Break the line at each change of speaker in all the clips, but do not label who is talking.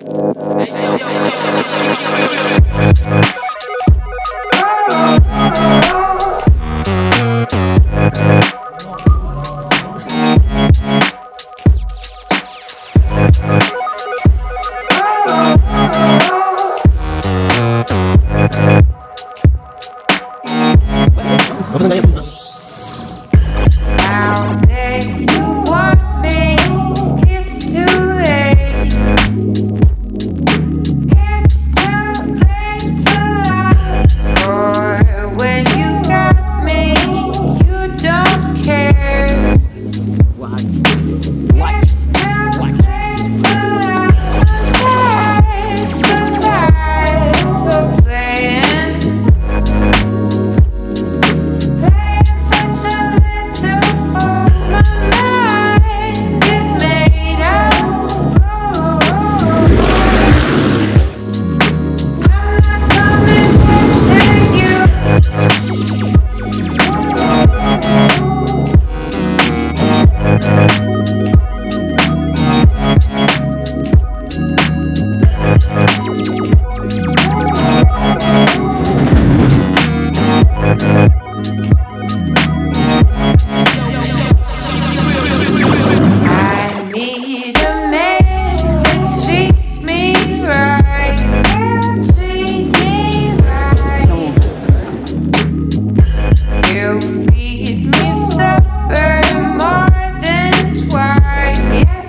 oh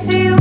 see you.